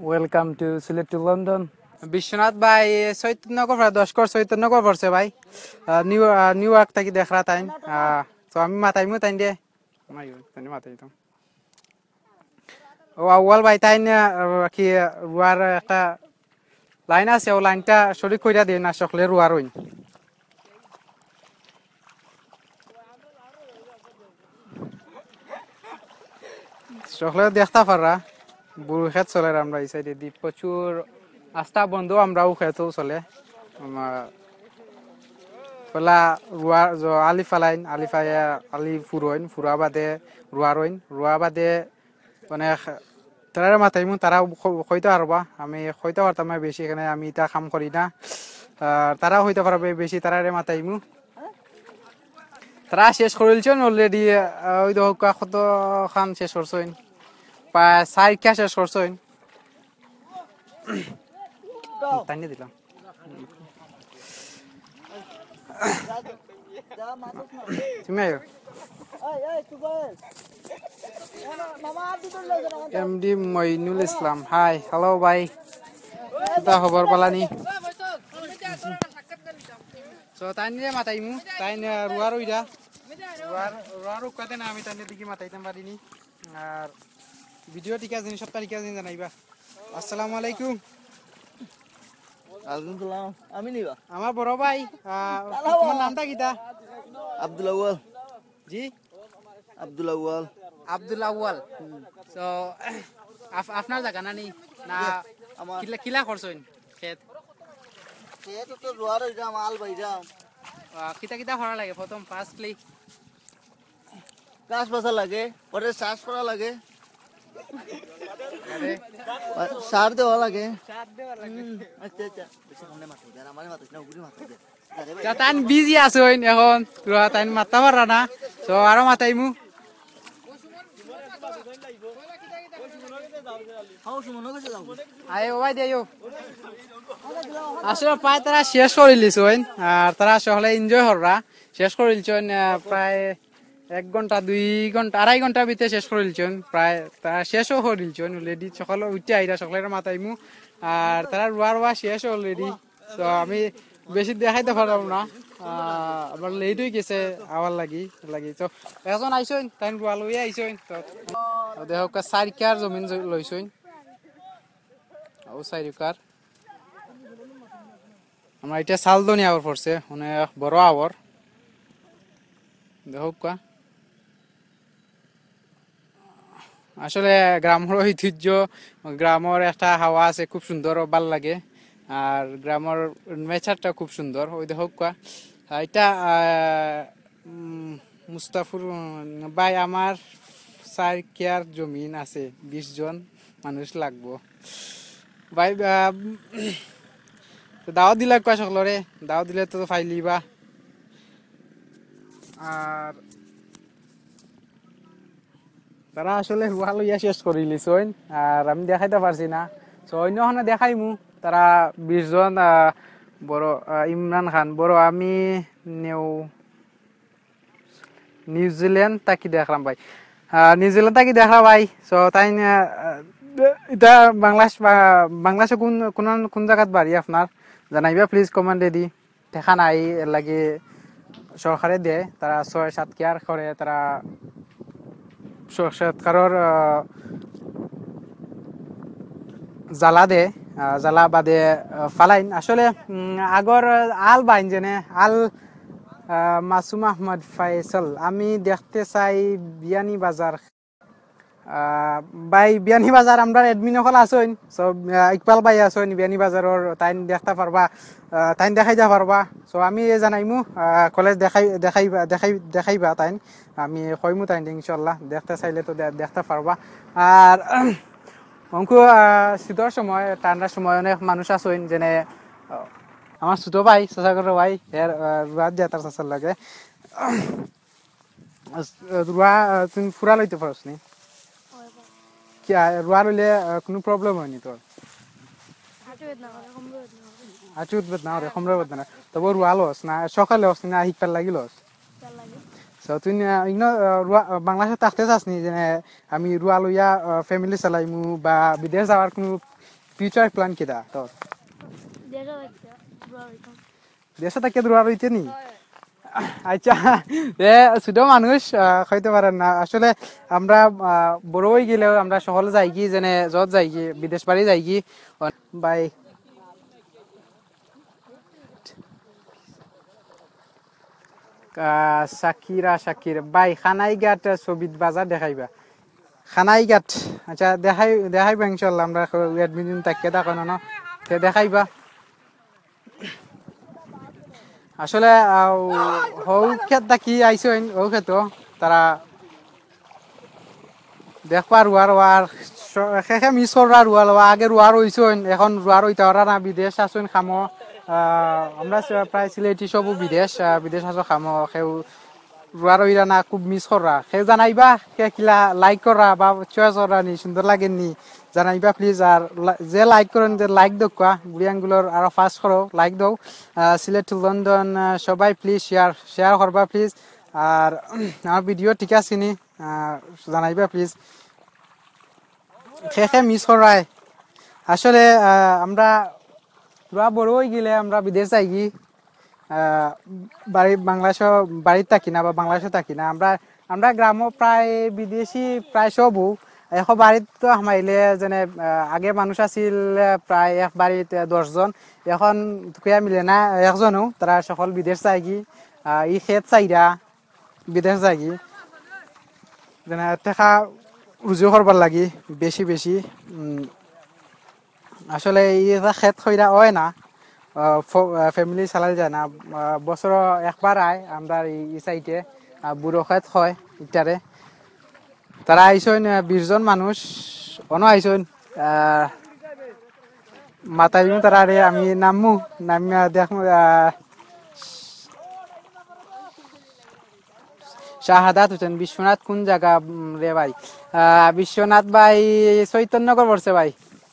Welcome to Sylhet to London Biswanath ভাই চৈতন্যগর দশকর চৈতন্যগর পড়ছে ভাই। নিউ নিউ ইয়র্ক থেকে দেখরা তাইন তো আমি মাতাইমু তাইন দিয়ে মাতাই তো ও আউয়াল ভাই আহ, কি রুয়ার একটা লাইন আছে ও লাইনটা শরীর কইরা দিয়ে না সকলে রুয়ার হইন। সকলে দেখতে পাররা। বুড়ো খেত চলে আমরা এই সাইডে দি প্রচুর আস্থা বন্ধু আমরাও খেতেও চলে। পেলা রুয়া আলি ফালাইন আলি ফাইয়া আলি ফুরইন ফুরা বাদে রুয়া রইন রুয়া বাদে মানে তারা মাতাইমু তারা হইতে পারবা আমি হইতে পারতাম বেশি এখানে আমি এটা কাম করি না। তারা হইতে পারবে বেশি তারারে মাতাইমু তারা শেষ করিলছেন অলরেডি ওই তো কত খান শেষ করছেন প্রায় চার কে শেষ করছেন টানিয়ে দিলাম তুমি আয়ো MD Mainul Islam hi hello ভাই কিতা খবর পালানি সো তাই নিয়ে মাতাইমু তাই রুয়ার ওইরা রুয়ার রুয়ার উকাতে না আমি তাই দিকে মাতাইতাম পারিনি আর ভিডিও ঠিক আছে সপ্তাহ ঠিক আছে জানাইবা আসসালামু আলাইকুম। আমি নিবা। আমার বড় ভাই তোমার নামটা কিতা আব্দুল আউয়াল। জি? আব্দুল আউয়াল। আব্দুল আউয়াল। তো আপনার জায়গা না নি? না কিলা কিলা করছেন খেত? সেহেতু তো রোয়ার হইরাম আল বাইরাম আহ, কিতা কিতা করা লাগে প্রথম ফার্স্টলি গাছ বাসা লাগে পরে চাষ করা লাগে। সার দেওয়া লাগে। তাইন বিজি আছেন এখন, তোরা তাইন পারা না, তো আরও দিও আসলে প্রায় তারা শেষ করে লিছেন আর তারা আসলে এনজয় হররা শেষ করে লিছেন প্রায় এক ঘণ্টা, দুই ঘণ্টা, আড়াই ঘণ্টার ভিতরে শেষ করে লিছেন প্রায় তারা শেষও করে লিছেন অলরেডি সকালে উঠতে আইরা সকালের মাথাইমু আর তারা রোয়া রোয়া শেষ অলরেডি তো আমি বেশি দেখাইতে পারলাম না। আবার লেট হয়ে গেছে আবার লাগি লাগি। তো এখন আইসইন তাই রোয়া লইয়া আইসইন। তো দেখ চারি কার জমিন লইছইন ও চারিকার আমরা এটা চালদনি আবার পড়ছে অনেক বড় আবর দেখো কা আসলে গ্রামের ঐতিহ্য গ্রামের একটা হাওয়া আছে, খুব সুন্দর ভালো লাগে। আর গ্রামের নেচারটা খুব সুন্দর ওই দেখো কা এটা মুস্তাফুর ভাই আমার চার কেয়ার জমিন আছে, বিশ জন মানুষ লাগবো। ভাই দাও দিলা কয় সকলরে দাও দিলে তো ফাইলি বা আর তারা আসলে হুয়া লইয়া শেষ করে লিছইন আর আমি দেখাইতে পারছি না। তো অন্যখানে দেখাইমু তারা বিশ জন আহ, বড় ইমরান খান। বড় আমি নেও নিউজিল্যান্ড তাকি দেখলাম ভাই। নিউজিল্যান্ড তাকি দেখলাম ভাই। সো তাই এটা বাংলাদেশ বাংলাদেশে কোন কোন কোন জায়গাত বাড়ি আপনার জানাইবা প্লিজ কমেন্টে দি দেখা নাই লাগে সরকারে দেয় তারা ছয় সাত কেয়ার করে তারা সরকারের জ্বালা দে জ্বালা বাদে ফালাইন। আসলে আগর আল বাইন যেনে, আল মাসুম আহমদ ফাইসল আমি দেখতে চাই বিয়ানি বাজার বাই বিয়ানি বাজার আমরা এডমিন সকল আছেন সো ইকবাল বাই আছেন বিয়ানি বাজারের তাইন দেখতে পারবা তাইন দেখাইতে পারবা সো আমি জানাইমু কলেজ দেখাই দেখাইবা দেখাই দেখাইবা তাইন। আমি কইমু তাইন ইনশাল্লাহ দেখতে চাইলে তো দেখতে পারবা আর অঙ্কু শীতের সময় ঠান্ডার সময় অনেক মানুষ আছেন যেনে আমার ছোট ভাই চাচাগর ভাই এর রাত যায় তার লাগে। রুয়া তুমি ফুরা লইতে পারস নি? কি আহ, রুয়া কোনো প্রবলেম হয়নি তোর আচুত বেদনা রে কমরে বেদনা তবে রুয়া লস না সকালে লস না হিকপার লাগি লস তো তুই রুয়া বাংলাদেশে থাকতে চাস নি যে আমি রুয়া লইয়া ফ্যামিলি চালাইমু বা বিদেশ যাওয়ার কোনো ফিউচার প্ল্যান কিটা তোর দেশে থাকি। রুয়া রইতে নি? আচ্ছা এ ছোট মানুষ হইতে পারেন না। আসলে আমরা বড় হয়ে গেলেও আমরা শহর যাই কি, যেনে যত যাই কি, বিদেশ বাড়ি যাই কি বাই। সাকিরা, সাকির, বাই, খানাইঘাট, ছবিত বাজার দেখাইবা। খানাইঘাট আচ্ছা দেখাই, দেখাইবা ইনশাল্লাহ, আমরা এডমিন তাকে দেখো না দেখাইবা। আসলে হৌ ক্ষেত দেখি আইসেন ও ক্ষেত তারা দেখবা রুয়া রোয়ার শেষে মিস করা রুয়া লওয়া আগে রুয়া রইছেন এখন রুয়া রইতে পারা না, বিদেশ আসুন খামো আমরা প্রায় সিলেটি সবু বিদেশ বিদেশ আসো খামো, সেও রুয়া রইরা না, খুব মিস করা সেও জানাইবা কিলা লাইক করা বা চয়েস করা নি সুন্দর লাগেন নি। জানাইবা প্লিজ আর যে লাইক করেন যে লাইক দোকা গুড়িয়ানগুলোর আরও ফাস্ট করো লাইক আহ, সিলেট টু লন্ডন সবাই প্লিজ শেয়ার শেয়ার করবা প্লিজ আর আমার ভিডিও ঠিক আছে নি? জানাইবা প্লিজ শেষে মিস করায় আসলে আমরা রুয়া বড় হয়ে গেলে আমরা বিদেশ যাই কি? বাড়ি বাংলাদেশ বাড়িতে থাকি না বা বাংলাদেশে থাকি না আমরা আমরা গ্রামও প্রায় বিদেশি প্রায় সবও এখন বাড়িত তো হামাইলে যেনে আগে মানুষ আছিল প্রায় এক বাড়িত আহ, দশজন এখন দুখীয়া মিলে না একজনও তারা সকল বিদেশ কি ই খেত চাইরা বিদেশ যায় কি যেনে টেকা রুজু করবার লাগি বেশি বেশি আসলে এটা খেত খৈরা হয় না ফ্যামিলি চালাই যায় না। বছর একবার আয় আমরা এই সাইডে বুড়ো খেত হয় ইটারে তারা আইসন বিশজন মানুষ, অন আইসন মাতাই তারা আরে, আমি নামমু, নামিয়া দেখ শাহাদাত হোসেন, বিশ্বনাথ কোন জায়গা রে ভাই? বিশ্বনাথ ভাই চৈতন্যগর পড়ছে ভাই।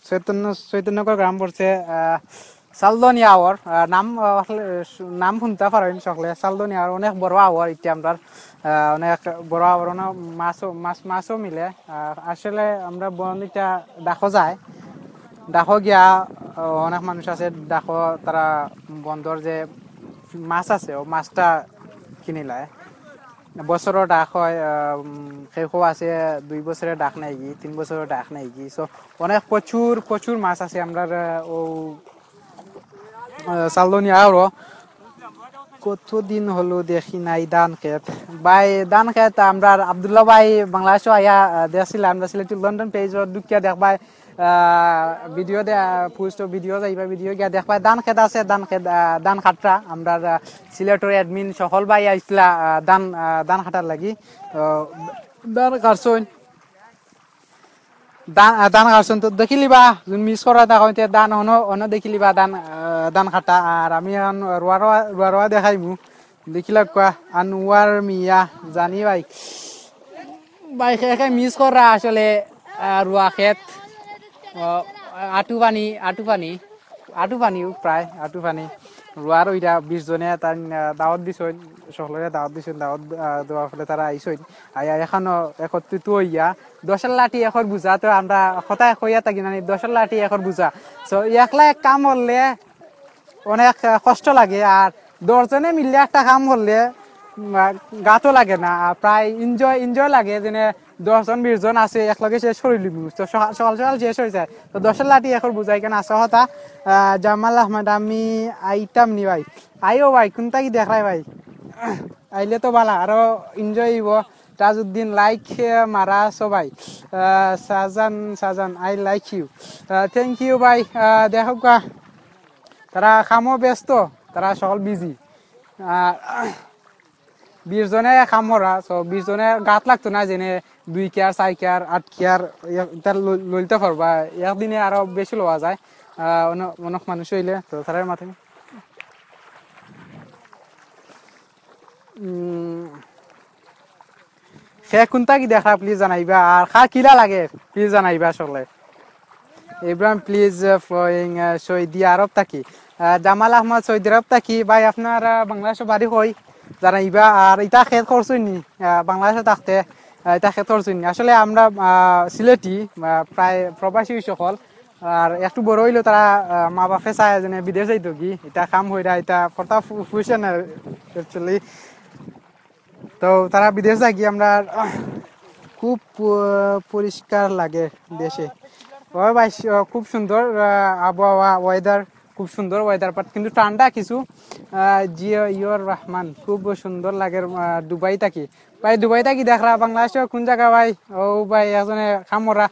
চৈতন্য চৈতন্যগর গ্রাম পড়ছে আওয়ার আহ, নাম নাম শুনতে পারেন সকলে সালদনি আওয়ার অনেক বড় এটা আমরা আহ, অনেক বড় অনেক মাছও মাছ মাছও মিলে। আহ, আসলে আমরা বনিটা দেখো যায়। দেখো গিয়া অনেক মানুষ আছে। দেখো তারা বন্দর যে মাছ আছে মাছটা কিনি লয়। বছৰৰ ডাক হয় শেষ আছে দুই বছরের ডাক নাই কি তিন বছরের ডাক নাই কি। সো অনেক প্রচুর প্রচুর মাছ আছে আমরা ও চালদনি আরও কতদিন হলো দেখি নাই দান খেত। ভাই দান খেত আমরা আবদুল্লাহ ভাই বাংলাদেশও আয়া দেখছিল আমরা সিলেটি লন্ডন পেজত দুকিয়া দেখবাই। ভিডিও পোস্ট ভিডিও যাইবা ভিডিও গিয়া দেখবাই। দান খেত আছে দান খেত দান খাটরা আমরা সিলেটর এডমিন সকল ভাই আইসলা দান দান খাটার লাগি। দান কাটছইন দান কাটছন তো দেখিলিবা যোন মিস করা দেখা হইতে দান হনো হনো দেখিলিবা দান দান খাটা। আর আমি এখন রোয়া রোয়া রোয়া রোয়া দেখাইমু দেখিলা কোয়া আনোয়ার মিয়া জানি ভাই ভাই খেয়ে মিস আসলে আহ, রোয়া খেত। আটু পানি আটু পানি। আটু পানিও প্রায় আটু পানি। রোয়ার ওইটা বিশ জনে তার দাওয়াত দিছইন সকলরে দাওয়াত দিছইন দাওয়াত দেওয়ার ফলে তারা আইসইন আইয়া এখনও একত্রিত হইয়া দশের লাঠি এখন বুঝা তো আমরা সদায় কইয়া থাকি না দশের লাঠি এখন বুঝা তো একলা এক কাম করলে অনেক কষ্ট লাগে আর দশজনে মিললে একটা কাম উম, গাতো লাগে না প্রায় এনজয় এনজয় লাগে যেনে দশজন বিশজন আছে, একলগে শেষ করে লিবি। তো সকাল সকাল শেষ হয়ে যায়। তো দশের লাঠি এখন বুঝাই কেন আসা হতা। জামাল আহমেদ, আমি আইতাম নি ভাই। আইও ভাই, কোনটা কি দেখাই ভাই? আইলে তো ভালো আরও এনজয় হইব। তাজউদ্দিন লাইক মারা সবাই সাজান সাজান I like you thank you ভাই। দেখো তারা কামও ব্যস্ত তারা সকল বিজি বিশ জনে কাম করা তো বিশ জনে গাত লাগতো না যেনে দুই কেয়ার চার কেয়ার আট কেয়ার তার লইতে পারবা একদিনে আরও বেশি লওয়া যায়। অনেক মানুষ হইলে তো তারার মাথায় সে কোনটা কি দেখা প্লিজ জানাইবা। আর খা কিলা লাগে প্লিজ জানাইবা সকলে ইব্রাহিম প্লিজ ফ্লোয়িং সৌদি আরব থাকি। জামাল আহমদ সৌদি আরব থাকি। ভাই আপনার বাংলাদেশ বাড়ি হই জানাইবা। আর ইটা খেত করছই নি আহ, বাংলাদেশে থাকতে আহ, এটা খেত করছই নি আসলে আমরা সিলেটি প্রায় প্রবাসী সকল আর একটু বড় হইল তারা মা বাপে চায় যেন বিদেশ যাইতো কি। এটা কাম হইরা এটা কথা ফুসে না তো তারা বিদেশ যায় কি আমরা খুব পরিষ্কার লাগে দেশে। ওই ভাই খুব সুন্দর আবহাওয়া ওয়েদার খুব সুন্দর ওয়েদার বাট কিন্তু ঠান্ডা কিছু জিও ইয়র রহমান খুব সুন্দর লাগে দুবাই থাকি। ভাই দুবাই থাকি দেখরা? বাংলাদেশে কোন জায়গা ভাই? ও ভাই এজনে খামরা।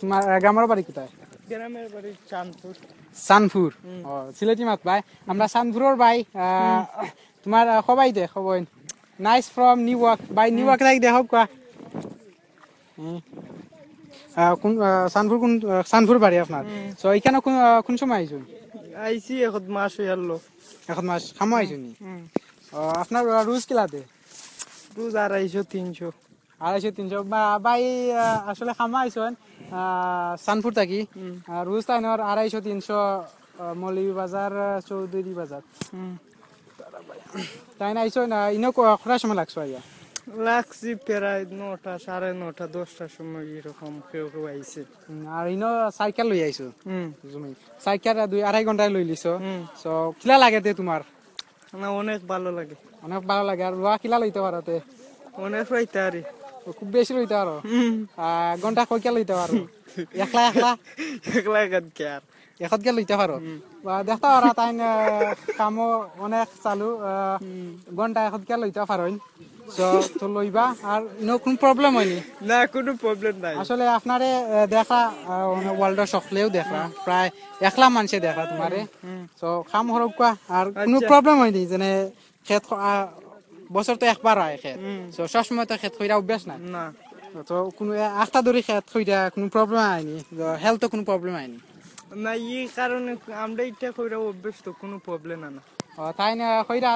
তোমার গ্রামের বাড়ি কোথায়? গ্রামের বাড়ি চাঁদপুর। সানপুর ও সিলেটি মাত ভাই। আমরা সানপুরের ভাই তোমার সবাই দে খবর নাইস ফ্রম নিউ ইয়র্ক ভাই নিউ ইয়র্ক থাকি দেখক কোৱা হুম। আহ, কোন সানপুর কোন সানপুর বাড়ি আপনার? তো এখানে কোন কোন সময় আইসি এখন মাস হয়ে আলো এখন মাস খামো নি? আপনার রোজ কিলাতে রোজ আড়াইশো তিনশো। আড়াইশো তিনশো। বা- ভাই আহ, আসলে খামা আইসুন সানপুর থাকি। রোজ তাইনর আড়াইশো তিনশো মৌলভী বাজার চৌধুরী বাজার। তাই না আইসুন ইনো কটার সময় লাগছো আইয়া? লাগছি প্রায় নটা সাড়ে নটা দশটার সময় এরকম কেউ কেউ উম, আর ইনো সাইকেল লই আইছো? সাইকেল দুই আড়াই ঘন্টায় লই লিছো। সো কিলা লাগে তোমার? না অনেক ভালো লাগে। অনেক ভালো লাগে। আর লোয়া কিলা লইতে পারো তে? অনেক পাইতে আরে খুব বেশি লইতে পারো? ঘণ্টা কয়কে লইতে পারো? একলা একলা? একলা একাত কে আর? এখতকে লইতে পারো বা দেখতে পারা তাই কামো অনেক চালু আহ, ঘন্টা এখতকে লইতে পারো সো তো লইবা আর ইনো কোন প্রবলেম হয়নি না? কোনো প্রবলেম নাই। আসলে আপনারে আহ, দেখা ওয়ার্ল্ডের সকলেও দেখা প্রায় একলা মানুষে দেখা তোমারে তো কাম হরক কোৱা আর কোনো প্রবলেম হয়নি যেনে খেত বছর তো একবার হয় খেত। তো সবসময় তো খেত খৈরা অভ্যাস নাই? না। তো কোনো আখটা ধরে খেত খৈরা কোনো প্রবলেম হয়নি হেলথ কোনো প্রবলেম হয়নি না এই কারণে আমরা এটা কইরা অভ্যস্ত কোনো প্রবলেম না তাই না খৈরা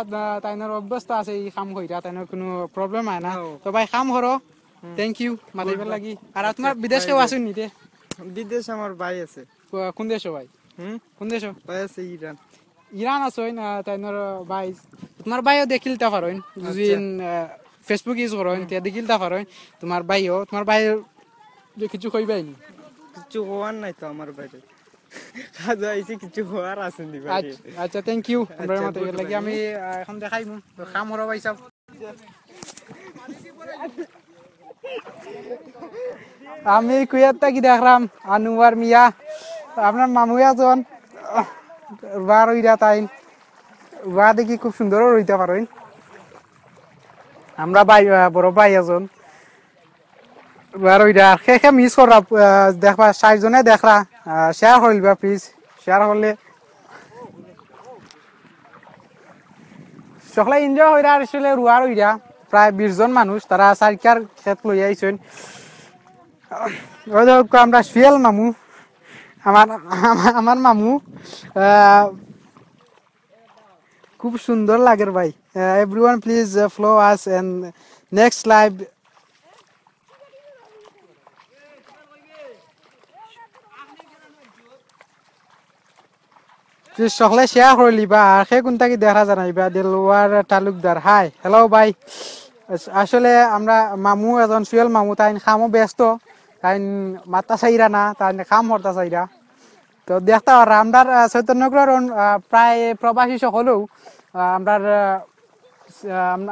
তাইনের অভ্যস্ত আছে এই কাম খৈরা তাইনের কোনো প্রবলেম হয় না। তো ভাই কাম হরো থ্যাংক ইউ মাতিবার লাগি। আর তোমার বিদেশ কেউ আসুন নিতে বিদেশ আমার ভাই আছে। কোন দেশ ভাই? হুম? কোন দেশ? ভাই আছে ইরান। ইরান আছোইন তাইনের ভাই। তোমার ভাইও দেখিলতে পারোইন যদি ফেসবুক ইউজ করেন তে দেখিলতে পারোইন তোমার ভাইও তোমার ভাই কিছু কইবাই নি কিছু হওয়ার নাই তো আমার বাইরে। কাজ আইছে কিছু হওয়ার আছে নি আচ্ছা- আচ্ছা থ্যাংক ইউ আমরা আচ্ছা, লাগি আমি এখন দেখাইমু তো কাম হরো ভাই সব আমি কুয়েত থাকি দেখলাম আনুয়ার মিয়া। আপনার মামু আছেন বার ওইরা তাইন। বা দেখি খুব সুন্দর রইতে পারেন আমরা ভাই বড় ভাই আছেন বার ওইরা সে সে মিস করা দেখবা চারজনে দেখরা শেয়ার করিবা প্লিজ শেয়ার করলে সকলে এনজয় হইরা আসলে রুয়ার হইরা প্রায় বিশ জন মানুষ, তারা চারিকার ক্ষেত লই আইছেন। আমরা শিয়াল মামু, আমার, আমার- মামু খুব সুন্দর লাগে ভাই। Everyone please follow us and next live সকলে শেয়ার করে লিবা আর সে কোনটা কি দেখা জানাইবা দেলওয়ার তালুকদার হাই হ্যালো ভাই আস- আসলে আমরা মামু এজন সুয়েল মামু তাই খামও ব্যস্ত। তাই মাতা চাইরা না তাই খাম হরতা চাইরা তো দেখতে আমরা চৈতন্যগ্রহ প্রায় প্রবাসী সকলেও আমরা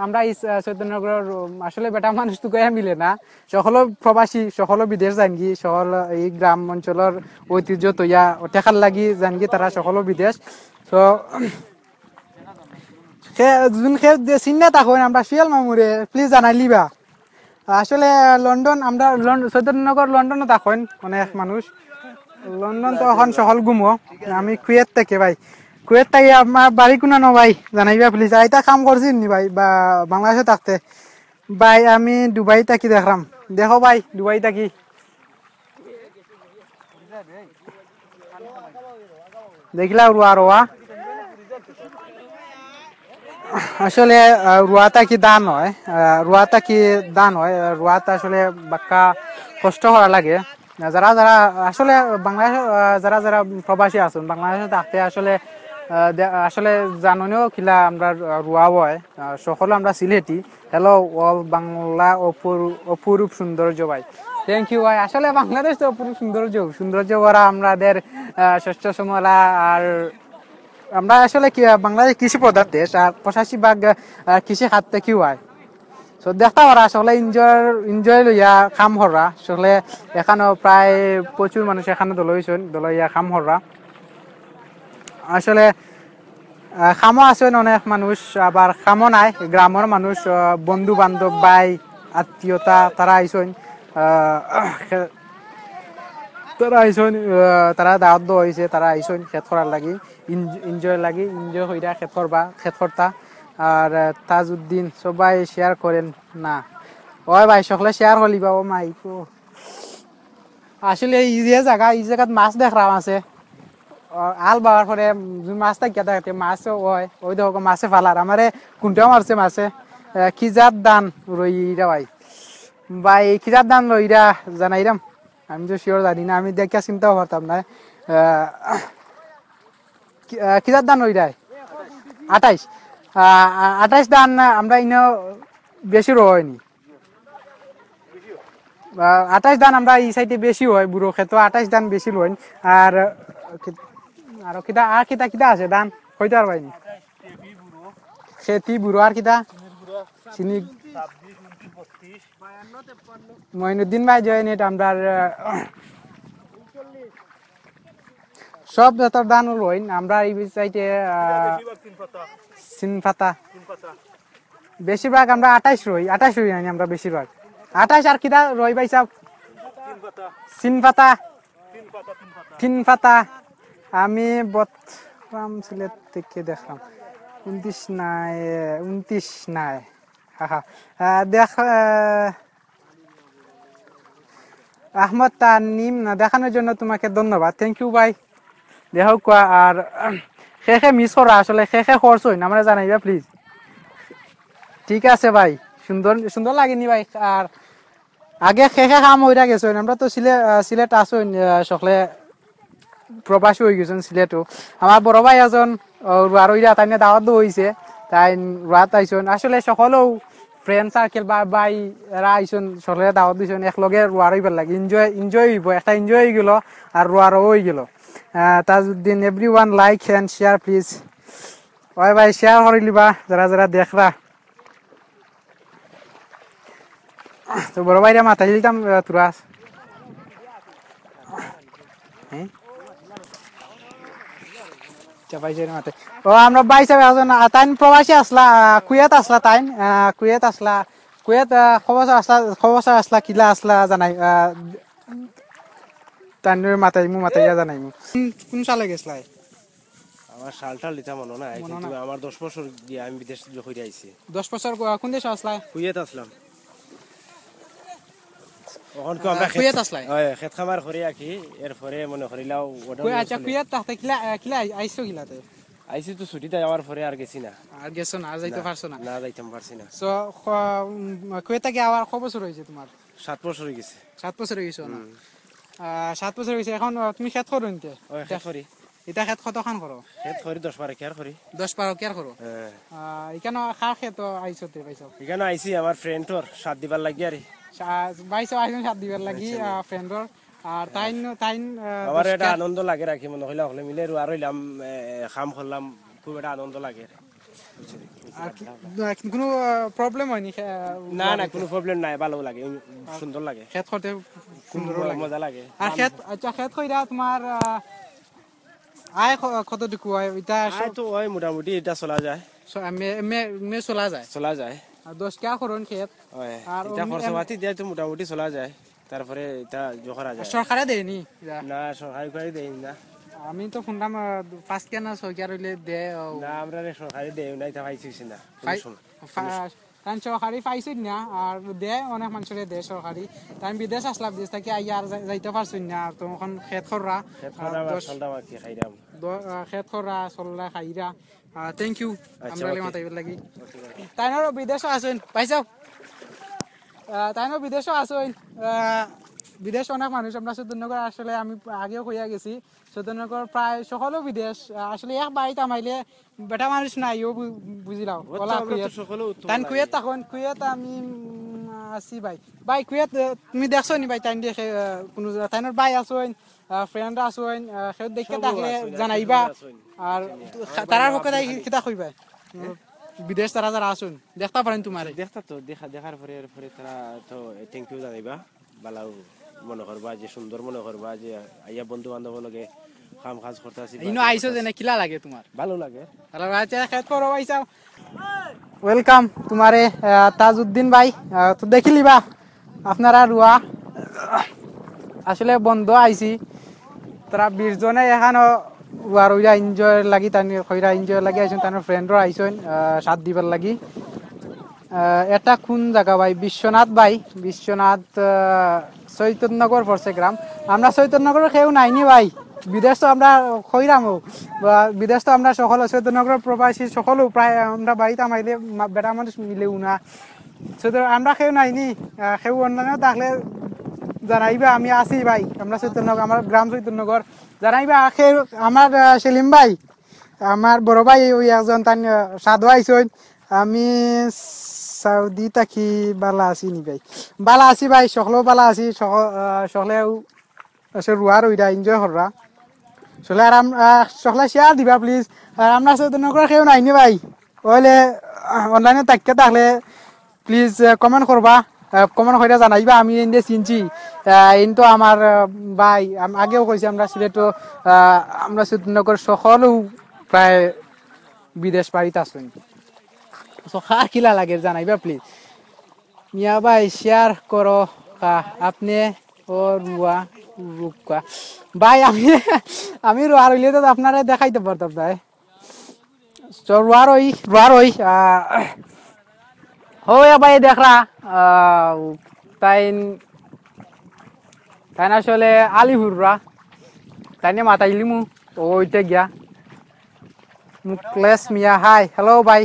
আমরা এই চৈতন্যগ্রহ আসলে বেটা মানুষ তো কয়ে মিলে না। সকল প্রবাসী, সকল বিদেশ যানগি সকল এই গ্রাম অঞ্চলের ঐতিহ্য তৈয়া টেকার লাগি যানগি তারা সকল বিদেশ। তো যোন চিন্তা থাকুন আমরা শিয়াল মামুরে প্লিজ জানাই লিবা। আসলে লন্ডন আমরা চৈতন্যনগর লন্ডনে থাকুন অনেক মানুষ। লন্ডন তো এখন সহল গুমো। আমি কুয়েত থেকে, ভাই। কুয়েত থেকে আমার বাড়ি কোনা ন ভাই? জানাইবা প্লিজ আইতা কাম করছি নি ভাই? বা বাংলাদেশে থাকতে। ভাই, আমি দুবাই থাকি দেখলাম দেখো ভাই দুবাই থাকি। দেখিলা রুয়া রোয়া আসলে রুয়াটা কি দান হয়? রুয়াটা কি দান হয়? রুয়াটা আসলে বাক্কা কষ্ট করা লাগে। যারা যারা আসলে বাংলাদেশ যারা যারা প্রবাসী আছেন বাংলাদেশে থাকতে আসলে আসলে জাননিও কিলা আমরা রোয়া হয় সকলে আমরা সিলেটি হ্যালো অল বাংলা অপরূপ সৌন্দর্য ভাই। থ্যাংক ইউ ভাই। আসলে বাংলাদেশ তো অপরূপ সৌন্দর্য সৌন্দর্য ভরা আমাদের শস্য সমলা আর আমরা আসলে কি, বাংলাদেশ কৃষি প্রধান দেশ আর পঁচাশি ভাগ কৃষি খাত থেকে হয় সো দেখতে পারা আসলে এনজয় এনজয় লইয়া কাম হরা আসলে এখানেও প্রায় প্রচুর মানুষ এখানে দলইছেন দলইয়া কাম হরা আসলে খামো আছেন অনেক মানুষ, আবার খামো নাই গ্রামের মানুষ বন্ধু বান্ধব ভাই, আত্মীয়তা, তারা আইসন তারা আইসন তারা দাওয়াত দেওয়া হয়েছে তারা আইসন খেত করার লাগি এনজয় লাগি এনজয় হইরা খেত করবা খেত করতা আর তাজউদ্দিন, সবাই শেয়ার করেন। না। ওই ভাই, সকলে শেয়ার হলিবা, ও মাই কো আসলে এই যে জায়গা এই জায়গাত মাছ দেখরাম আছে। আল বাবার পরে মাছ থাকিয়া থাকে মাছ হয়, ওই দেখো মাছে ফালার। আমারে কোনটাও মারছে মাছে। খিজার দান রইরা ভাই। ভাই খিজার দান রইরা জানাইরাম। আমি তো শিওর জানি না, আমি দেখিয়া চিন্তাও করতাম না। খিজার দান রইরাই আঠাইশ। আঠাইশ দান আমরা ইনো বেশি রয়নি আঠাইশ দান আমরা এই সাইডে বেশি হয়, বুড়ো ক্ষেত্র আঠাইশ দান বেশি লইন। আর আর কিতা আর কিতা কিতা আছে? দান কইতে আর খেতি বুড়ো, আর কিতা? চিনি মইনুদ্দিন ভাই জয়েন এটা আমরা সব যত দান লইন আমরা এই সাইডে সিনফাতা বেশিরভাগ আমরা আঠাইশ রই আঠাইশ রই আনি আমরা বেশিরভাগ। আঠাইশ আর কিতা রই ভাই সাহ সিনফাতা তিন পাতা। আমি বটগ্রাম সিলেট থেকে দেখলাম। উনত্রিশ নাই উনত্রিশ নাই আহ, দেখ আহ, আহমদ তানিম না দেখানোর জন্য তোমাকে ধন্যবাদ। থ্যাংক ইউ ভাই দেহ কোয়া আর শেষে মিস করা আসলে শেষে খরচ হই না মানে জানাইবা প্লিজ ঠিক আছে ভাই সুন্দর সুন্দর লাগেনি ভাই আর আগে শেষে কাম হইরা গেছেন আমরা তো সিলেট সিলেট আসুন সকলে। প্রবাসী হয়ে গেছেন সিলেটও আমার বড় ভাই এজন আর ওইরা তাই দাওয়াত হয়েছে তাই রাত আইসন আসলে সকলেও ফ্রেন্ড সার্কেল বা ভাই এরা আইসন সকলে দাওয়াত দিয়েছেন একলগে রোয়ার হইবার লাগে এনজয় এনজয় হইব একটা এনজয় হয়ে গেল আর রোয়ারও হয়ে গেল। Tajuddin every one like and share please ওই ভাই শেয়ার করে লিবা যারা যারা দেখরা তো বড় ভাইরা মাথায় দিতাম তোরা হ্যাঁ ও আমরা বাই চাপে তাইন প্রবাসী আসলা কুয়েত আসলা তাইন। কুয়েত আসলা। কুয়েত আসলা আসলা কিলা আসলা জানাই। আহ, তাইন মাথায় মু জানাই মু। কোন সালে গেছলাই আমার শালটা লিতা মনে কিন্তু আমার দশ বছর দিয়ে আমি বিদেশ হয়ে আইছি দশ বছর কোন দেশে আসলাই কুয়েত আসলাম ওখান তো আমরা আহ, কুয়েত আসলাই? হয় খেত খামার করে আঁকি এরপরে মনে করিলাও ওটা আচ্ছা কুয়েত তাহতে কিলা কিলা আই- আইছো কিলাতে আইসি তো ছুটিতে যাওয়ার পরে আর গেছি না আর গেছো না আর যাইতে পারছ না না যাইতাম পারছি না সো কুয়েতে গিয়ে আবার ক বছর হয়েছে তোমার সাত বছর হয়ে গেছে সাত বছর হয়ে গেছো না সাত বছর হয়েছে এখন তুমি খেত করো নিতে খেত করি এটা খেত কতখান করো খেত করি দশ বারো কেয়ার করি দশ বারো কেয়ার করো এখানে খার খেত আইসো তে পাইছো এখানে আইসি আমার ফ্রেন্ডর সাত দিবার লাগি আর বাইশো আইসো সাত দিবার লাগি ফ্রেন্ডর আর তাইন তাইন আমার এটা আনন্দ লাগে রাখি মনে হইলে হলে মিলে আর হইলাম খাম করলাম খুব একটা আনন্দ লাগে। কোনো প্রবলেম হয়নি? না না কোনো প্রবলেম নাই ভালো লাগে সুন্দর লাগে। খেত করতে সুন্দর মজা লাগে। আর খেত আচ্ছা খেত কইরা তোমার আয় কতটুকু হয়? এটা আয় তো ওই মোটামুটি এটা চলা যায়। মে চলা যায়। চলা যায়। আর দশ করুন খেত? আর এটা অমনি খরচা পাতি দিয়ে তো মোটামুটি চলা যায়। তারপরে এটা জো যায়। সরকারে দেয়নি। না সরকারি করে না। আমি তো শুনলাম পাঁচ কেয়া না ছয় কেয়া রইলে দে না আমরা সরকারি দেয় না এটা পাইছিস না কোনো কারণ সরকারি পাইছি না আর দে অনেক মানুষের দে সরকারি তাই আমি বিদেশ আসলাম বিদেশ থেকে আর যাইতে পারছি না আর তখন খেত খররা খেত দশ- খররা চললা খাইরা থ্যাংক ইউ আমরা. মাতাইব লাগি তাইনর বিদেশ আসুন পাইছাও? তাইনর বিদেশ আসুন বিদেশ অনেক মানুষ আমরা চৈতন্যগর আসলে আমি আগেও হইয়া গেছি চৈতন্যগর প্রায় সকলো বিদেশ আসলে এক বাড়িতে আমাইলে বেটা মানুষ নাই ও বুঝিলাও ওলা কুয়েত। কুয়েত তখন কুয়েত আমি আছি ভাই। ভাই কুয়েত তুমি দেখছ নি ভাই তাই দেখে কোনো তাইনের ভাই আসোন ফ্রেন্ড আসোন সে দেখে আসোন, জানাইবা। আর তারার পক্ষে তাই কিতা কইবা? বিদেশ তারা যারা আসুন দেখতে পারেন তোমারে। দেখতা তো দেখা দেখার পরে এরপরে তারা তো থ্যাংক ইউ জানাইবা বালাও। মনে করবা যে সুন্দর মনে করবা যে আইয়া বন্ধু বান্ধব লগে কাম কাজ করতে আসি ইনো আইছো যেনে কিলা লাগে তোমার। ভালো লাগে। ওয়েলকাম তোমারে তাজউদ্দিন ভাই। তো দেখিলিবা আপনারা রুয়া। আসলে বন্ধ আইছি। তারা বিশ জনে এখানো রুয়া রইরা এনজয় লাগি তানি কইরা এনজয় লাগি আইছেন তার ফ্রেন্ডও আইছেন সাত দিবার লাগি। এটা কোন জায়গা ভাই? বিশ্বনাথ ভাই। বিশ্বনাথ আহ, চৈতন্যনগর পড়ছে গ্রাম। আমরা চৈতন্যনগর কেউ নাইনি ভাই। বিদেশ তো আমরা খৈরামও বা বিদেশ তো আমরা সকল চৈতন্যনগর প্রবাসী সকলো প্রায় আমরা বাড়িতে আমাইলে বেটা মানুষ মিলেও না। আমরা কেউ নাইনি। কেউ অন্যান্য থাকলে জানাইবা আমি আছি ভাই। আমরা চৈতন্যনগর আমার গ্রাম চৈতন্যনগর জানাইবা আমার সেলিম ভাই আমার বড় ভাই ওই একজন তার সাধু আইসন আমি সাউদি থাকি বালা আছি নি ভাই। বালা আছি ভাই সকলেও বালা আছি সক- আহ, সকলেও আছে রুয়ার ওইটা এনজয় কররা সকলে আর আম- আহ, সকলে শেয়ার দিবা প্লিজ আর আমরা চৈতন্যগর কেউ নাইনি ভাই। ওইলে অনলাইনে তাকিয়ে থাকলে প্লিজ কমেন্ট করবা কমেন্ট করে জানাইবা আমি এনে চিনছি। ইন তো আমার ভাই আগেও কইছি আমরা সিলেটও আমরা চৈতন্যগর সকলেও প্রায় বিদেশ বাড়িতে আসুন কার কিলা লাগে, জানাইবা প্লিজ মিয়া ভাই শেয়ার করো কা, আপনি ও রুয়া রুকা ভাই, আমি আমি রুয়া রইলে তো আপনারা দেখাইতে পারতাম ভাই। তো রুয়া রই রুয়া রই হয় ভাই দেখরা তাই তাই আসলে আলিপুররা তাই নিয়ে মাতাইলিমু ওইটা গিয়া। মুকলেশ মিয়া হাই হ্যালো ভাই।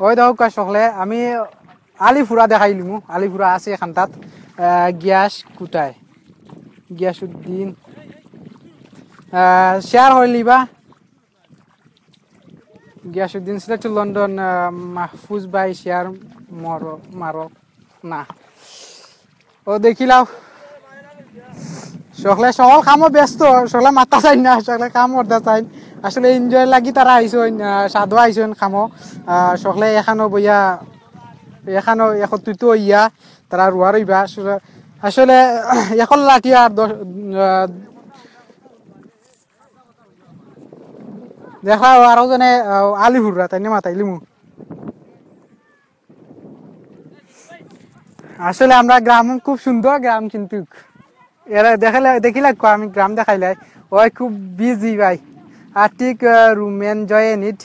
ওই দেখো সকলে আমি আলিপুরা দেখাইলিমু আলিপুরা আছে এখানটাত আহ, গিয়াস কুটায় গিয়াসুদ্দিন শেয়ার হইলিবা গিয়াসুদ্দিন সিলেট টু লন্ডন আহ, মাহফুজ ভাই শেয়ার মর মারো না। ও দেখিলাও সকলে সকল কামও ব্যস্ত। সকলে মাতা চাই না সকলে কাম করতে চাই। আসলে এনজয় লাগি তারা আইসন সাধু আইসন আহ, সকলে এখানো বইয়া এখানো একত্রিত ইয়া তারা রুয়া রইবা আসলে- এখন লাঠি আর দেখা আরও জনে আলিপুরা তাই মাতাইলিমু আসলে আমরা গ্রাম খুব সুন্দর গ্রাম কিন্তু। এরা দেখালে দেখিলে কো আমি গ্রাম দেখাইলাই। ওই খুব বিজি ভাই। আর ঠিক রুম এনজয় নিট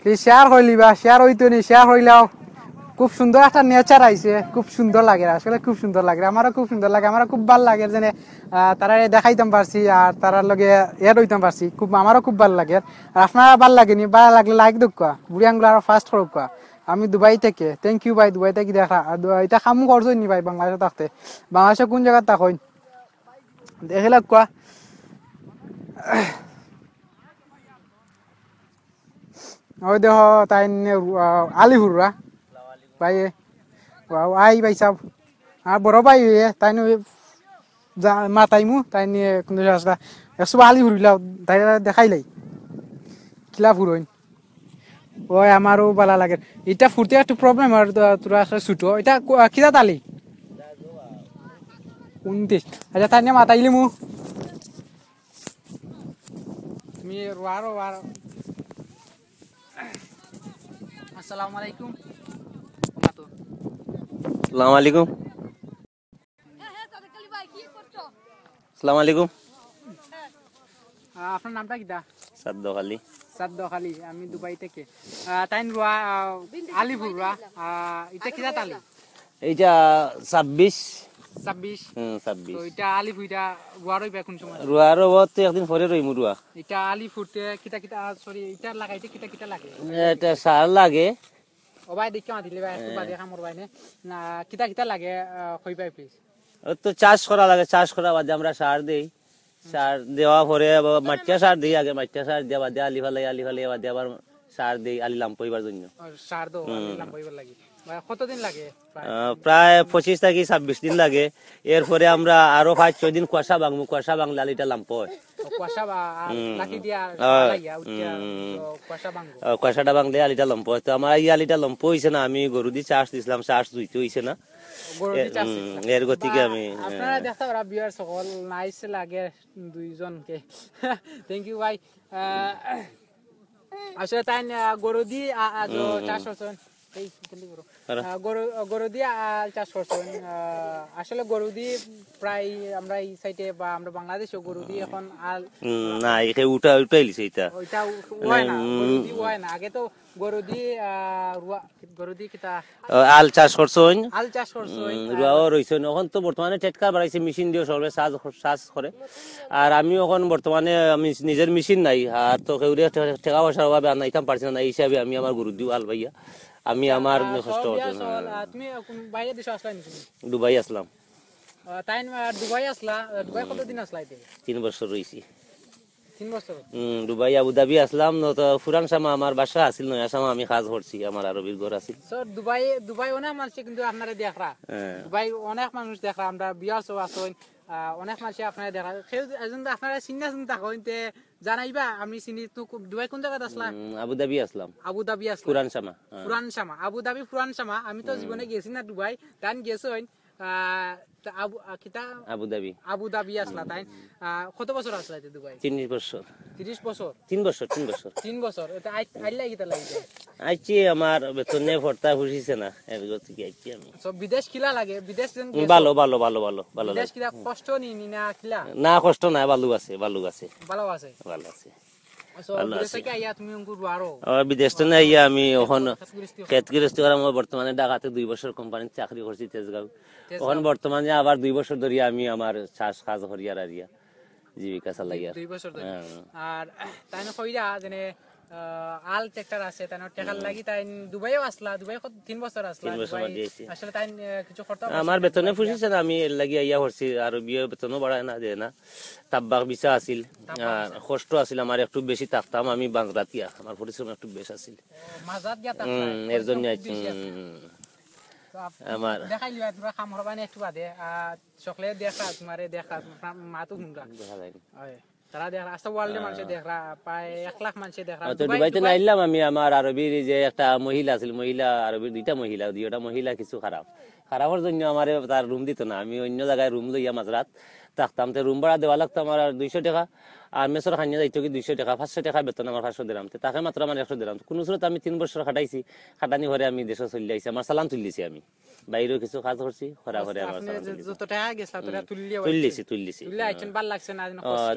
প্লিজ শেয়ার হইলিবা শেয়ার হইতো নি শেয়ার হইলাও খুব সুন্দর একটা নেচার আইছে খুব সুন্দর লাগে আসলে খুব সুন্দর লাগে আমারও খুব সুন্দর লাগে আমারও খুব ভালো লাগে আহ, তারা দেখাইতাম পারছি আর তারার লগে এর হইতাম পারছি খুব আমারও খুব ভালো লাগে। আর আপনারা ভালো লাগেনি ভালো লাগলে লাইক দেখুয়া বুড়ি আঙ্গুলো আরও ফার্স্ট করুক আমি দুবাই থেকে থ্যাংক ইউ ভাই দুবাই থেকে দেখা এটা কামও করছ নি ভাই বাংলাদেশে থাকতে বাংলাদেশে কোন জায়গায় থাকইন দেখিলাম কোয়া ওই দেহ তাই আলিপুরা ভাই আই ভাই সাব আর বড় ভাই তাই নি মাতাইমু তাই নিয়ে কিন্তু রাস্তা একশো আলি ফুরিলাও তাই দেখাইলাই কিলা ফুরইন ওই আমারও ভালো লাগে এটা ফুরতে একটু প্রবলেম আর তোরা আসলে ছুটো এটা ক- কিতা তালি উনত্রিশ আচ্ছা তাই নিয়ে মাতাইলি মু তুমি রোয়ারো আর আসসালামু আলাইকুম। আসসালামু আলাইকুম। আসসালামু আলাইকুম। আপনার নামটা কিটা সাদ্দ খালি সাদ্দ খালি আমি দুবাই থেকে। আহ, তাইন রুয়া আলিপুর রুয়া আহ, এটা কিতা তালি এইটা ছাব্বিশ। ছাব্বিশ। হুম ছাব্বিশ। এটা আলিপুর এটা রোয়া কোন সময়? রুয়া রবত একদিন পরে রইমু রুয়া। এটা আলিপুরতে কিতা কিতা সরি এটা লাগাইতে কিতা কিতা লাগে? এটা সার লাগে। ও ভাই দেখে মাতিলে ভাই একটু বাদে কামর ভাই না কিতা কিতা লাগে কই পাই প্লিজ ও তো চাষ করা লাগে চাষ করা বাদে আমরা সার দেই। সার দেওয়া পরে আবার মাটিয়া সার দিই আগে মাটিয়া সার দেওয়া বাদে আলি ফালাই আলি ফালাই বাদে আবার সার দেই আলি লাম্পইবার জন্য। সার লাগি। কতদিন লাগে প্রায়? পঁচিশ থেকে ছাব্বিশ দিন লাগে এরপরে আমরা আরও পাঁচ ছয় দিন কুয়াশা ভাঙবো কুয়াশা ভাঙলে আলিটা লাম্প হয় দিয়া কুয়াশাটা আলিটা হয় তো আমার এই আলিটা হয়েছে না আমি গরু দিয়ে চাষ দিছিলাম চাষ দুইতে হয়েছে না। এর গতিকে আমি আপনারা দেখতে পারা বিয়ার সকল নাইস লাগে দুইজনকে থ্যাংক ইউ ভাই আসলে তাই গরু দি চাষ এই গরু দিয়ে আল চাষ করছেন আসলে গরু দিয়ে প্রায় আমরা এই সাইডে বা আমরা বাংলাদেশে গরু দিয়ে এখন আল না এখানে উঠা এটা ওইটা হয় না গরু দিয়ে হয় না। আগে তো গরু দিয়ে রুয়া গরু দিয়ে কিতা? আল চাষ করছন? আল চাষ করছেন রুয়াও রয়েছে এখন তো বর্তমানে টেটকা বাড়াইছে মেশিন দিয়ে সবে চাষ চাষ করে। আর আমি এখন বর্তমানে আমি নিজের মেশিন নাই আর তো কেউ টেকা পয়সার অভাবে আনাইতাম পারছি না এই হিসাবে আমি আমার গরু দিও আল ভাইয়া। আমি আমার কষ্ট বিয়া আহ, তুমি বাইরে দেশে আসলা নাকি দুবাই আসলাম। তাই দুবাই আসলা দুবাই কতদিন আসলা এতে? তিন বছর উম, দুবাই আবুধাবি আসলাম ন তো ফুরান সামা আমার বাসা আছিল নয়া সামা আমি কাজ করছি আমার আরবির ঘর আছিল। সো দুবাই দুবাই অনেক মানুষ কিন্তু আপনারা দেখরা। হ্যাঁ। দুবাই অনেক মানুষ দেখরা আমরা বিয়ার সব আসেন অনেক মানুষ আপনারা দেখা এজন তো আপনারা চিন্তা চিন্তা করেন তে জানাইবা? আমি চিনি তো দুবাই কোন জায়গাত আসলা আবু ধাবি আসলাম আবু দাবি আসলাম ফুরান শামা হ্যাঁ। পুরান শামা। আবু দাবি পুরান শামা। আমি তো জীবনে গেছি না দুবাই। তাই গেছেন আবু আহ, আবু দাবি আসলা তাই? কত বছর আসলা দুবাই? তিন বছর। তিরিশ বছর? তিন বছর তিন বছর। তিন বছর? এটা আইলা কিতা লাগিছে? আইছি আমার বেতনে ভর্তা না এর গতিকে আইছি আমি। সব বিদেশ কিলা লাগে? বিদেশ যেন ভালো ভালো ভালো ভালো ভালো বিদেশ লাগে। কিলা কষ্ট নি নি না কিলা? না কষ্ট নাই ভালো আছে ভালো আছে। ভালো আছে? ভালো আছে। আমার বিদেশ তো নাই আমি এখন খেত গৃহস্থী করা আমার বর্তমানে ঢাকাতে দুই বছর কোম্পানির চাকরি করছি তেজগাঁও। ওখান বর্তমানে আবার দুই বছর ধরিয়া আমি আমার চাষ কাজ আরিয়া জীবিকা চালাই আর। দুই বছর হ্যাঁ। আর তাই কইরা যেনে আহ, আল ট্রেক্টর আছে তাই টেকার লাগি তাই দুবাইও আসলা দুবাই তিন বছর আসলা। আসলে তাই কিছু খরচ আমার বেতনে ফুসিছে না আমি লাগি আইয়া করছি আর বিয়ে বেতনও বাড়ায় না যে না। তাব্বাক বিচা আছিল আর কষ্ট আছিল আমার একটু বেশি থাকতাম আমি বাংলাতিয়া আমার পরিশ্রম একটু বেশ আছিল। মাজাত গিয়া উম, এর জন্য আমার দেখাই লিবা তোমরা কাম হবা না একটু বাদে। আর সকলে দেখা তোমারে দেখা মাতো শুনরা দেখা যায়নি। তারা দেখরা আস্তে ওয়ার্ল্ডে মানুষে দেখরা প্রায় এক লাখ মানুষে দেখরা তো দুবাইতে নাইলাম আমি আমার আরবির যে একটা মহিলা আছিল মহিলা আরবির দুইটা মহিলা দুইটা মহিলা কিছু খারাপ। খারাপের জন্য আমার তার রুম দিত না। আমি অন্য জায়গায় রুম লইয়া মাঝরাত থাকতাম। তো রুম ভাড়া দেওয়া লাগতো আমার দুইশো টাকা। আর মেসর খানিয়া যাইতো কি দুইশো টাকা পাঁচশো টাকা বেতন আমার পাঁচশো দিলাম। তো তাকে মাত্র আমার একশো দিলাম। কোনো সুরত আমি তিন বছর খাটাইছি খাটানি ঘরে আমি দেশে চলে আইছি আমার সালান তুলিছি আমি। বাইরেও কিছু কাজ করছি খরা ঘরে আমার তুলিছি। তুললিছি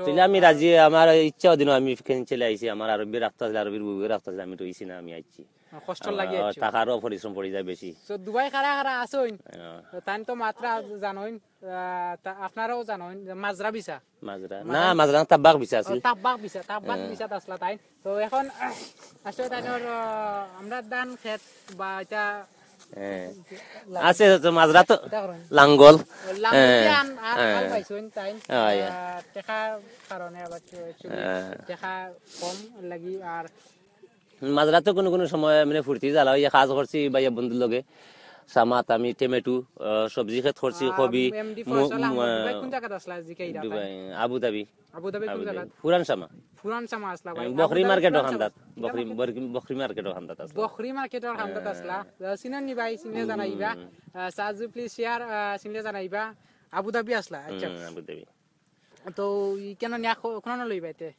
তুলে আমি রাজি আমার ইচ্ছা দিন আমি চলে আইছি আমার আরবি রাখতে আসলে আরবির বুবে রাখতে আসলে আমি রইছি না আমি আইছি। কষ্ট লাগি আহ, টাকারও পরিশ্রম পড়ে যায় বেশি। তো দুবাই খারা খারা আসইন আহ, তাই তো মাত্রা জানোইন আহ, তা আপনারাও জানোইন মাজরা বিছা। মাজরা না মাজরা তাব্বাক বিচা আছিল। তাব্বাক বিছা তাব্বাক বিছা আসলা তাই। তো এখন আসলে তাইনোর আমরা ধান খেত বা এটা। আছে তো মাজরা তো লাঙ্গল। ইয়া। কারণে আবার কম লাগি আর মাজরা তো কোনো কোনো সময় মানে ফুর্তি জ্বালা হইয়া কাজ করছি বাইয়া বন্ধুর লগে। সামাত আমি টমেটো সবজি খেত করছি কবি আবু ধাবি। আবু ধাবি কোন আবু জায়গাত ধাবি পুরান সামা পুরান সামা আসলা ভাই। বকরি আবু মার্কেট ধাবি পুরান ওখানদাত সামা। বকরি বকরি- বকরি মার্কেট ওখানদাত আছে বখরি মার্কেটৰ খামত আসলা চিনি জানাইবা। চাৰ্জু প্লিজ শ্বেয়াৰ চিনে জানাইবা। আবু ধাবি আসলা আচ্ছা। Abu Dhabi. তো ই কেন নিয়া কোন লইবা এতে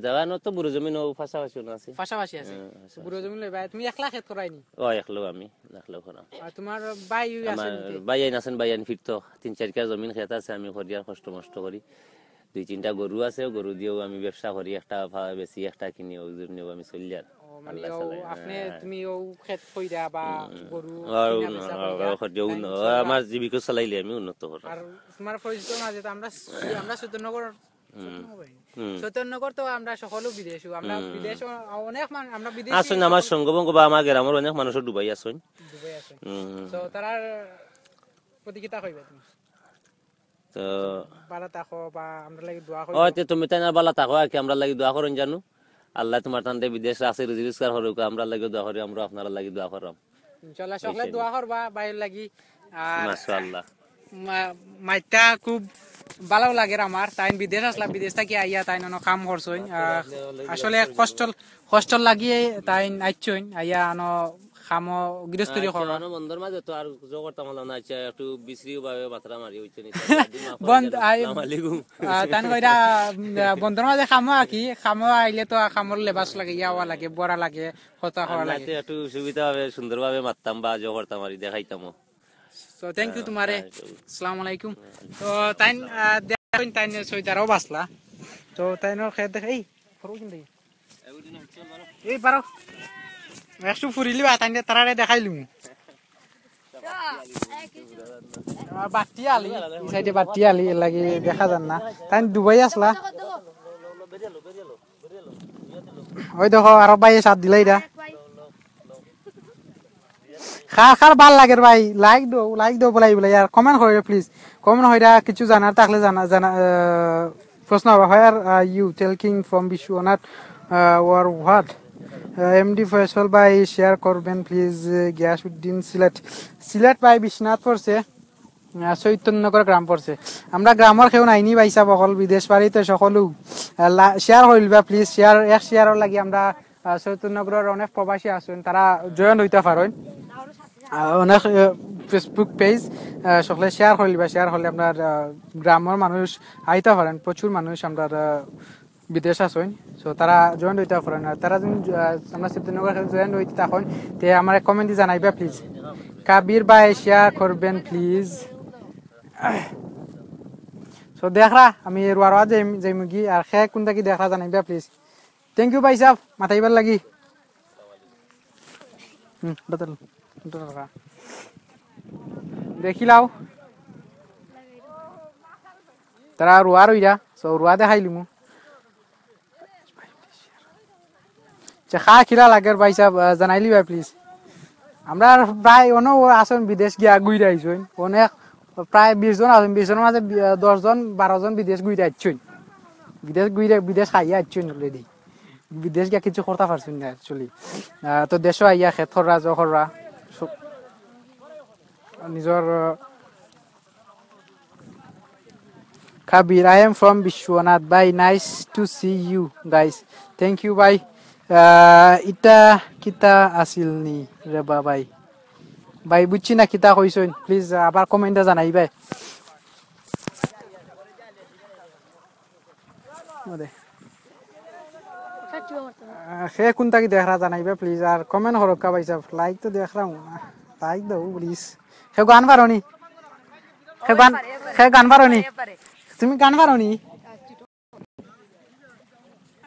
জায়গা তো বুড়ো জমিন পাশাপাশি আছে। পাশাপাশি আছে? বুড়ো জমি লইবা তুমি একলা খেত করাই ও একলো আমি একলো আর তোমার বাই আছে নেকি? বাইয়ান আছেন বাইয়ান ফিরতো তিন চার কার জমিন খেত আছে আমি করিয়ার কষ্ট মষ্ট করি দুই তিনটা গরু আছে গরু দিয়েও আমি ব্যবসা করি একটা বেশি একটা কিনি ওই আমি চলি আর হ্যাঁ। আমার জীবিকা চালাইলে আমি উন্নত করি তোমার পরিচিত আমরা আমরা চৈতন্যগর হুম। আমরা সকলো বিদেশ আমরা বিদেশ অনেক আমরা বিদেশ আসুন আমার সঙ্গবঙ্গ বা আমার গ্রামের অনেক ডুবাই আসুন। তারার তো বা লাগি দোয়া করি। হয়তো তুমি তাই না বালা থাকো কি আমরা লাগি দোয়া করেন জানো। আল্লাহ তোমার টানতে বিদেশ আছে রুজি রোজগার হরুক আমরা লাগি দোয়া করি আমরা আপনারা লাগি দোয়া করাম। ইনশাআল্লাহ সকলে দোয়া করবা বাইর লাগি। আর মাশাআল্লাহ। মাইটা খুব ভালো লাগে আমার তাই বিদেশ আসলা বিদেশ থেকে আইয়া তাই নন কাম করছই আসলে কষ্ট কষ্ট লাগিয়ে তাই আইছই আইয়া আন কাম গৃহস্থী করা। বন্ধর মাঝে তো আর জো করতাম না আচ্ছা একটু বিশ্রী ভাবে মাত্রা মারি হইছে নি বন্ধ আই- তাই কইরা বন্ধুর মাঝে খামো আকি খামো আইলে তো খামর লেবাস লাগে ইয়াওয়া লাগে বড়া লাগে হতা হওয়া লাগে। একটু সুবিধা ভাবে সুন্দর ভাবে মারতাম বা জো করতাম আর তো থ্যাংক ইউ তোমারে আসসালামু আলাইকুম তো তাই দেখেন তাই সৈদারও বাসলা তো তাই খেয়ে দেখ এই এই পারো একটু ফুরিলি বা তাই তারারে দেখাইলুম বাটি আলি এই সাইডে বাটি আলি লাগি দেখা যান না তাই দুবাই আসলা ওই দেখো আরও ভাই সাত দিলাই দা খার খার ভাল লাগে ভাই। লাইক দো লাইক দো বলাই বলাই আর কমেন্ট করে প্লিজ কমেন্ট হইরা কিছু জানার থাকলে জানা জানা আহ, প্রশ্ন হবে where you talking from Biswanath or what MD Faisal ভাই শেয়ার করবেন প্লিজ গিয়াসউদ্দিন সিলেট সিলেট ভাই বিশ্বনাথ পড়ছে আহ, চৈতন্যনগর গ্রাম পড়ছে। আমরা গ্রামের কেউ নাইনি পাইছা বকল বিদেশ বাড়িতে সকলো। শেয়ার হইলবা প্লিজ শেয়ার এক শেয়ারর লাগি আমরা আহ, চৈতন্যনগরের অনেক প্রবাসী আছেন তারা জয়েন পারেন আহ, অনেক ফেসবুক পেজ সকলে শেয়ার হইলবা শেয়ার হলে আপনার গ্রামের মানুষ আইতে পারেন, প্রচুর মানুষ আমরা বিদেশ আছেন সো তারা জয়েন হইতে পারেন। আর তারা যদি আমরা চৈতন্যনগর জয়েন হইতে তখন তে আমার কমেন্ট জানাইবা প্লিজ কাবির ভাই শেয়ার করবেন প্লিজ সো দেখরা, আমি রুয়ারা যাই মুগি আর খে কোনটা কি দেখরা জানাইবা প্লিজ থ্যাংক ইউ ভাই সাহেব। মাথাইবার লাগি। হুম, বাতাল। দেখিলাও। তারা রুয়া রইরা সো রুয়া দেখাইলি মু খা খিরা লাগে ভাই সাহেব জানাইলি ভাই প্লিজ আমরা প্রায় অন্য আসন বিদেশ গিয়া ঘুরে আইসুন অনেক, প্রায় বিশ জন আসুন বিশ জনের মাঝে বি- দশজন বারো জন বিদেশ ঘুরে আসছুন বিদেশ ঘুরে বিদেশ খাইয়া আসছুন অলরেডি বিদেশ গিয়া কিছু করতে পারছুন না অ্যাকচুয়ালি তো দেশ আইয়া খেত খররা জ সব- নিজৰ Kabir, I am from Vishwanath. Bye. Nice to see you guys. Thank you. Bye. Uh, ইটা কিতা আছিল নি ৰেবা বাই বাই বুঝছি না কিতা কইছইন প্লিজ আবার কমেন্টে জানাই বাই. সে কোনটা কি দেখরা জানাইবা প্লিজ আর কমেন্ট হরকা পাইছা লাইক তো দেখলাম লাইক দাও প্লিজ সে গান পারনি সে গান সে গান তুমি গান পারনি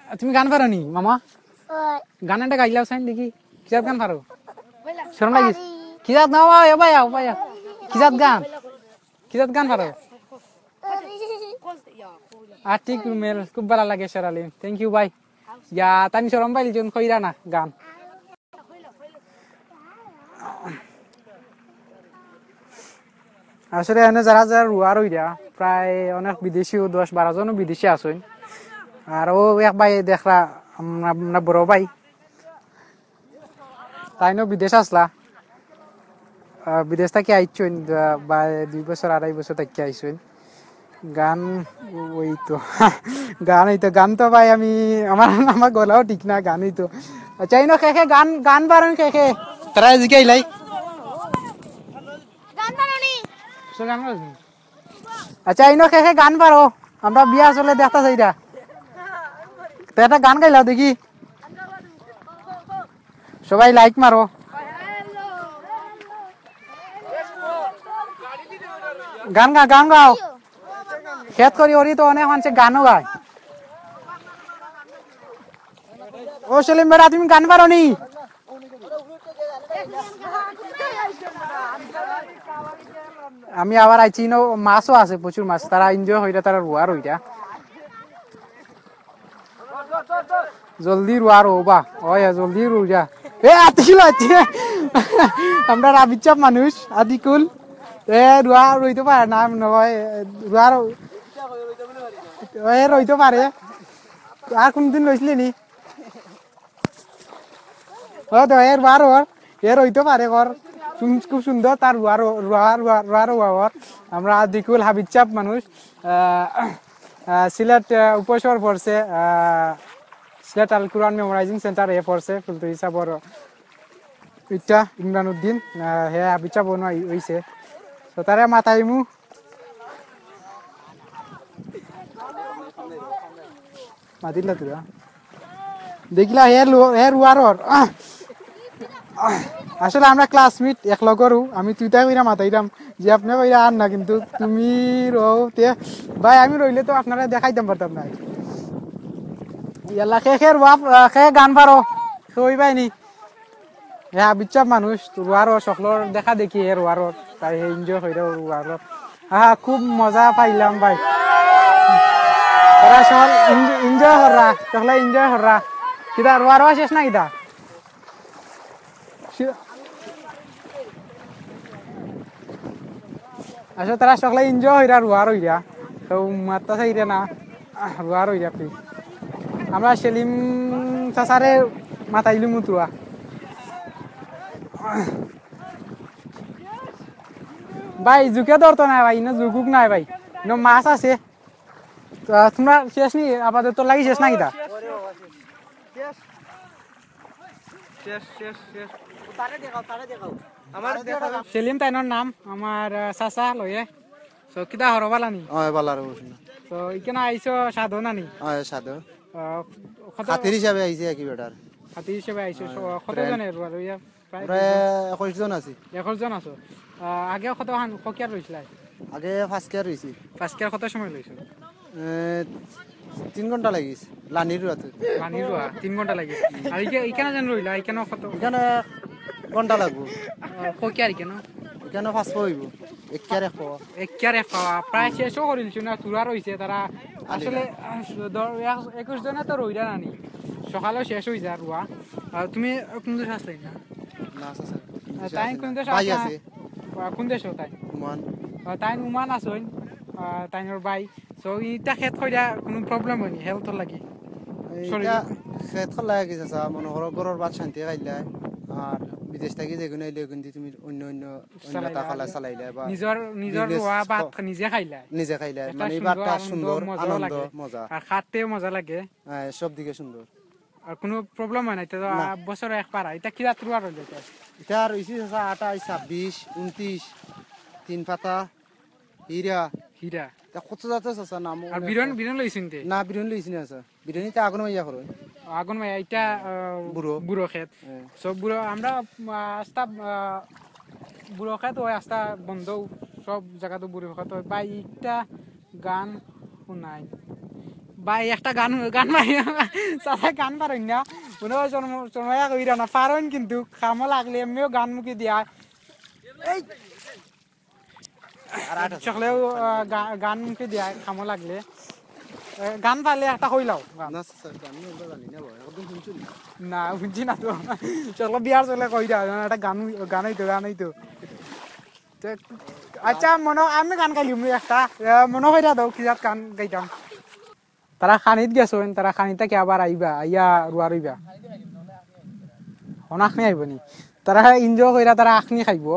তুমি গান পারনি মামা? গান একটা গাইলাও চাইন দেখি কিজাত গান পারো শরম লাগিস কিজাত না বাবা এবাই আও বাই কিজাত গান? কিজাত গান পারো আর ঠিক, মেল, খুব ভালো লাগে শেরালি থ্যাংক ইউ বাই ইয়া তানি শরম পাইলি জন কইরা না গান। আসলে এনে যারা যারা রুয়া রইরা প্রায় অনেক বিদেশিও দশ বারো জনও বিদেশি আসেন আর ও এক ভাই দেখলা আমরা বড় ভাই। তাইনও বিদেশ আসলা বিদেশ থেকে আইসছেন বা দুই বছর আড়াই বছর থেকে আইসছেন গান ওই তো গান ওই তো গান তো ভাই আমি আমার আমার গলাও ঠিক না গান ওই তো আচ্ছা ইনো খে খে গান গান বারণ খে তারা জিকে লাই। গান বাজনি আচ্ছা ইনো খে খে গান পারো আমরা বিয়া চলে দেখতা চাইরা তো একটা গান গাইলাও দেখি। সবাই লাইক মারো গান গা, গান গাও। খেত করি ওরি তো অনেক মানুষে গানও গায়। ও সেলিম বেড়া তুমি গান পারো নি? আমি আবার আইছি নো, মাছও আছে, প্রচুর মাছ। তারা এনজয় হইরা তারা রুয়ার হইরা জলদি রুয়ার হবা ওই জলদি রুয়া। এ আতিল আতি আমরা রাবিচাপ মানুষ আদিকুল এ, রুয়া রইতে পারে না নয় রুয়া এ, রইতে পারে। আর কোনদিন লইছিলি নি? ও, তো এর বার ওর। এ, রইতে পারে কর খুব সুন্দর তার রুয়ার রুয়া রুয়া রুয়া রুয়া ওর আমরা দিকুল হাবিব চাপ মানুষ সিলেট উপশহর পড়ছে সিলেট আল কুরআন মেমোরাইজিং সেন্টার এ পড়ছে ফুলতু হিসাবর ইটা ইমরান উদ্দিন হে হাবিব চাপ বনোয়া হইছে তো তারে মাতাইমু মাতিলা তোরা দেখিলা হে হে! আহ! আসলে আমরা ক্লাসমেট এক লগরও আমি তুইটা কইরা মাতাইরাম যে আপনি কইরা আর না, কিন্তু তুমি রও তে, ভাই, আমি রইলে তো আপনারা দেখাইতাম পারতাম না। ইয়াল্লা খে খে রুয়া খে গান পারো? কই পাইনি হ্যাঁ বিচাপ মানুষ রুয়ারো সকলের দেখা দেখি হে রুয়ারর তাই এনজয় হইরা রুয়ারর হ্যাঁ খুব মজা পাইলাম ভাই। তারা সকল এনজয় হররা, সকলে এনজয় হররা। কিতা রুয়া রুয়া শেষ না কিতা আসলে তারা সকলে এনজয় হইরা রুয়া রইরা। তো মাত্তা চাইরে না আহ, রুয়া রইরা প্লিজ আমরা সেলিম চাচারে মাতাইলু মুতুয়া ভাই জুকে ধরতো না ভাই ইনো জুকুক নাই ভাই। ইনো মাছ আছে। তো তোমরা শেষ নি? আপাতত লাগি শেষ না কিতা শেষ শেষ শেষ। সেলিম তাইনোর নাম আমার চাচা লয়ে। তো কিতা হরবালা নি হয় বালার তো ইকেনা আইসো সাধু নানি? হয় সাধু। কত হাতির হিসাবে আহিছে একই বেটার হাতি হিসেবে আইসো স- কতজনের আর প্রায় প্রায় একুশ জন আছি। একুশ জন আছো আগে কত হান ককিয়ার রইছিলাই আগে ফার্স্ট ইয়ার হয়েছি ফার্স্ট কত সময় লইছো তিন ঘণ্টা লাগিস লানির রাতে পানি রোয়া তিন ঘণ্টা লাগে আর ইকে ইকেনা যেন রইলা ইকেনা কত এখানে ঘণ্টা লাগবো। ককিয়ার ইকেনা এখানে ফার্স্ট হইব। এক ইয়ার এক পাওয়া একেবারে খাওয়া প্রায় শেষও করিলছো না তুলা রইছে তারা আসলে একুশ জনে তো রইলা নানি সকালেও শেষ হয়ে যায় রুয়া আর তুমি কোন দেশ আসলে না? তাই কোন দেশ আছে? কোন দেশ তাই? মান আর তাই উমান আসইন তাই ওর বাই। সো ইটা খেত কইরা কোনো প্রবলেম হয়নি হেলথর লাগি। খেত খোলা গেছে মনে করো ঘরের বাদ শান্তি খাইলাই আর বিদেশ থাকি জেগুনাই লৈ কিন্তু তুমি অন্য অন্য অন্য এটা কলা চলাই বা নিজৰ নিজৰ ৰোৱা পাত নিজে খাইলা নিজে খাইলা মানে এবাৰ এটা সুন্দৰ আনন্দ মজা। আৰু খাতে মজা লাগে। হ্যাঁ সব দিকে সুন্দৰ। আৰু কোনো প্ৰব্লেম হয় নাই? তেতিয়া বছৰ এক পাৰা। এতিয়া কি ৰাতৰ আৰু এতিয়া। আৰু ইচি চাচা আঠাইছ ছাব্বিছ উনত্ৰিছ তিন পাতা। হীৰা হীরা। তা কত জাতের চাচা নাম। আর বিরন বিরন লইছিন তে? না বিরিয়ানি লইছি না স্যার বিরিয়ানি তা আগুন মাইয়া করো আগুন মাই এটা বুড়ো। বুড়ো খেত। হ্যাঁ। সব বুড়ো আমরা আস্তা বুড়ো খেত হয় আস্তা বন্ধ। সব জায়গাতে বুড়ো খেত। হয় বা একটা গান শুনাই। বা একটা গান গান মারি চাচা গান পারেন না। মনে হয় জন্ম জন্মায়া কইরা না পারেন কিন্তু। কামো লাগলে এমনিও গান মুখে দিয়া। এই সকলেও আহ, গান মুখে দিয়া কামো লাগলে। গান পালে একটা কইলাও না স্যার আমি ওটা জানি না ভাই একদম শুনছি না। না বুঝছি না তো। চলো বিয়ার চলে কই দাও একটা গান গান হইতো গান হইতো আচ্ছা মনে আমি গান গাইলিম একটা। মনে কইরা দাও কি জাত গান গাইতাম তারা খানিত গেছেন তারা খানিতে কি আবার আইবা আইয়া রুয়া রইবা অনাখনি আইব নি? তারা এনজয় কইরা তারা আখনি খাইব।